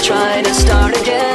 try to start again.